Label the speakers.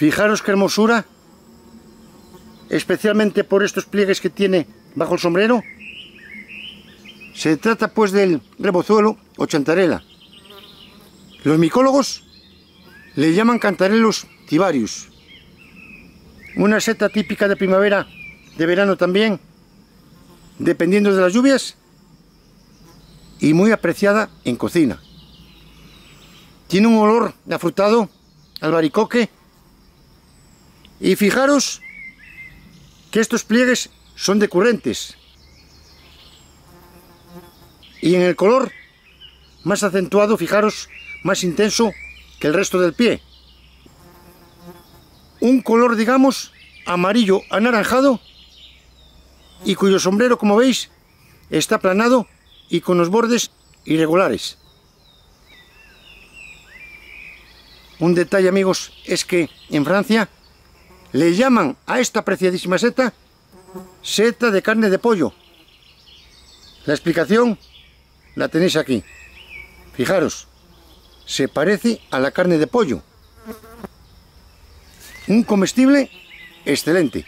Speaker 1: Fijaros qué hermosura, especialmente por estos pliegues que tiene bajo el sombrero. Se trata pues del rebozuelo o chantarela. Los micólogos le llaman cantarelos tibarius. Una seta típica de primavera, de verano también, dependiendo de las lluvias, y muy apreciada en cocina. Tiene un olor afrutado, albaricoque, y fijaros que estos pliegues son decurrentes, y en el color más acentuado, fijaros, más intenso que el resto del pie. Un color, digamos, amarillo anaranjado y cuyo sombrero, como veis, está aplanado y con los bordes irregulares. Un detalle, amigos, es que en Francia le llaman a esta apreciadísima seta seta de carne de pollo. La explicación la tenéis aquí. Fijaros, se parece a la carne de pollo. Un comestible excelente.